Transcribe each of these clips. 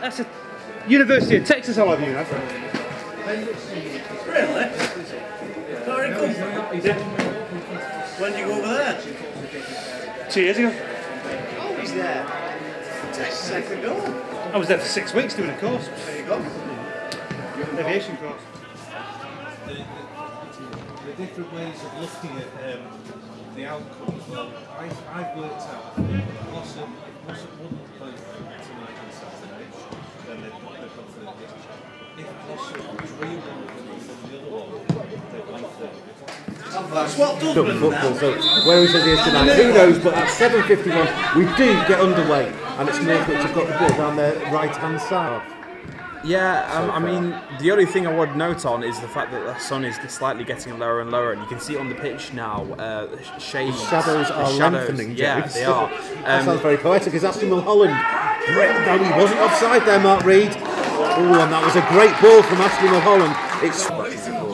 that's a University of Texas. I love you. That's Really? Very cool. When did you go over there? two years ago. Oh, he's there. Just a second ago. I was there for six weeks doing a course, There you go. aviation course. the, the, the different ways of looking at um, the outcomes. Well, I, I've worked out if Glossop, if Glossop wouldn't play tonight on Saturday, then they've got, they've got third place. If Glossop drew one from the other one, they've gone third. That's what Dublin Dublin football. now. So where is it is tonight? Who knows? But at 7:51, we do get underway, and it's Northwich have got the ball down their right hand side. Yeah, um, I mean, the only thing I would note on is the fact that the sun is slightly getting lower and lower, and you can see it on the pitch now. Uh, the shades, Shadows the are shadows, lengthening. Yeah, they are. that Um, sounds very poetic. Is Aston Mulholland? Brett He wasn't offside there, Mark Reed. Oh, and that was a great ball from Ashley Mulholland. It's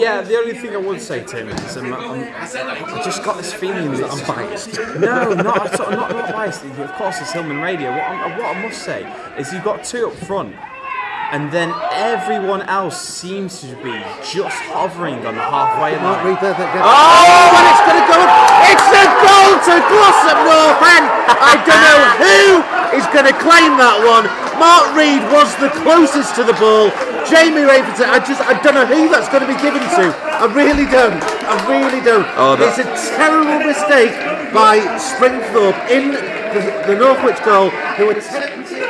yeah, the only thing I would say, Tim, is um, I'm, I just got this feeling that I'm biased. No, not at all, not, not biased. Of course, it's Hillman Radio. What, I, what I must say is you've got two up front, and then everyone else seems to be just hovering on the halfway Mark line. Reed there. that- Oh, and it's going to go. It's a goal to Glossop North End. I don't know who is going to claim that one. Mark Reed was the closest to the ball. Jamie Ravenson, I just, I don't know who that's going to be given to. I really don't. I really don't. Oh, that- it's a terrible mistake by Springthorpe in the, the Northwich goal, who attempted.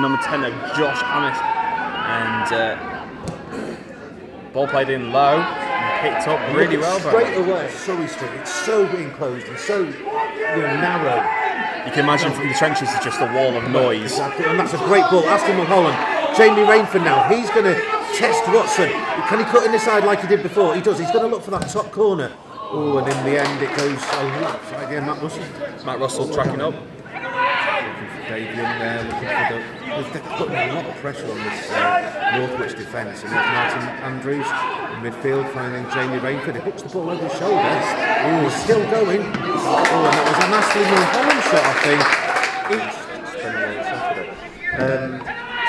Number ten, of Josh Amish, and uh, ball played in low, and picked up really well. Straight away, Surrey Street. It's so enclosed and so you know, narrow. You can imagine from the trenches it's just a wall of noise. Exactly, and that's a great ball. Aston Mulholland, Jamie Rainford now. He's going to test Watson. Can he cut in the side like he did before? He does. He's going to look for that top corner. Oh, and in the end it goes oh, outside. Yeah, Matt Russell. Matt Russell tracking up. Dave Young there looking for the. They're putting a lot of pressure on this uh, Northwich defence. And there's Martin Andrews in midfield finding Jamie Rainford. He hooks the ball over his shoulder. Oh, he's still going. Oh, and that was an Ashley Mulholland shot, I think. Each. Um,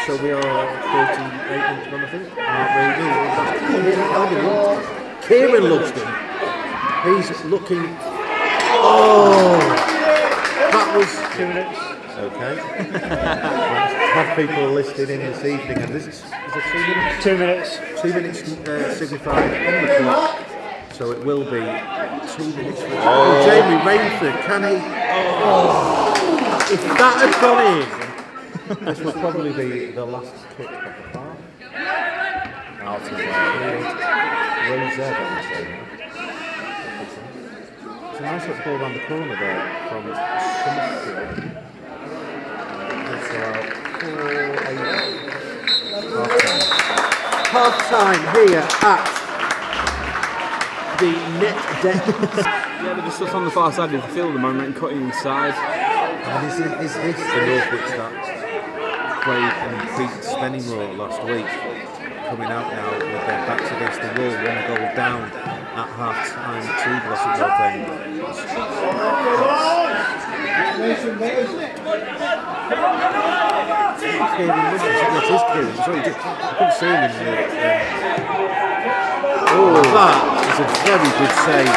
so we are 38 minutes on, I think. Calvin Lugsden. Kieran Lugsden. He's looking. Oh, that was two minutes. Okay. Have people listed in this evening, and this is, is it two minutes? Two minutes. Two minutes uh, signified on the clock. So it will be two minutes. For oh. Jamie Rainford, can he? Oh. If that had gone in, this would probably be the last kick of the half. Out of Rosette, I would say. It's a nice little ball around the corner there from Summerfield. It's about four, eight. Half time. Half time here at the net deck. Yeah, they're just just on the far side of the field at the moment, cutting inside. and is, it- is this the Northwich that played and beat Spennymoor last week? Coming out now with their backs against the wall, one goal down at half time to Glossop North End. Kieran Williams, yes, it is Kieran. Sorry, I couldn't see him in the. Oh, that is a very good save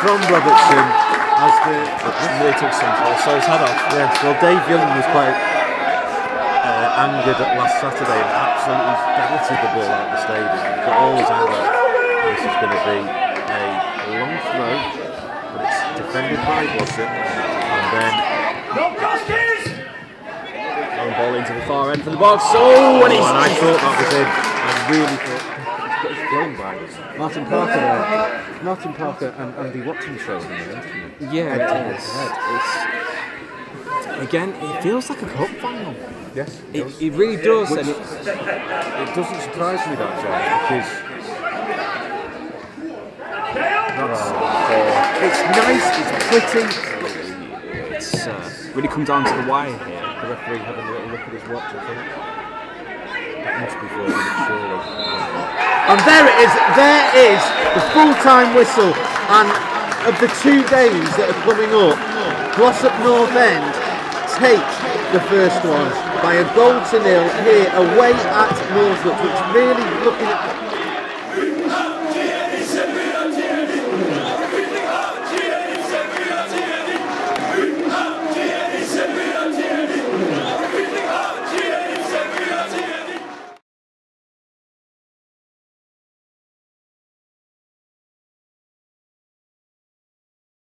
from Robertson. As the Really took some so his head off. yes, well, Dave Young was quite uh, angered at last Saturday and absolutely belted the ball out of the stadium. He's got all his anger. This is going to be a long throw, but it's defended by Glossop, and then Long ball into the far end for the box. Oh, and Oh, he's and I thought that was in. I really thought he's got his flown by. Martin Parker there. Martin Parker and Andy Watson showed him there, didn't? Yeah, Head to it head is. head. It's, again, it feels like a cup final. Yes, It, does. it really does. Which- and it, It doesn't surprise me that, John, because that's, it's nice, it's pretty. it's uh, really come down to the wire here. The referee having a little look at his watch, I think. That must be surely. And there it is, there is the full-time whistle, and of the two games that are coming up, Glossop North End take the first one by a goal to nil here away at Northwich, which really looking at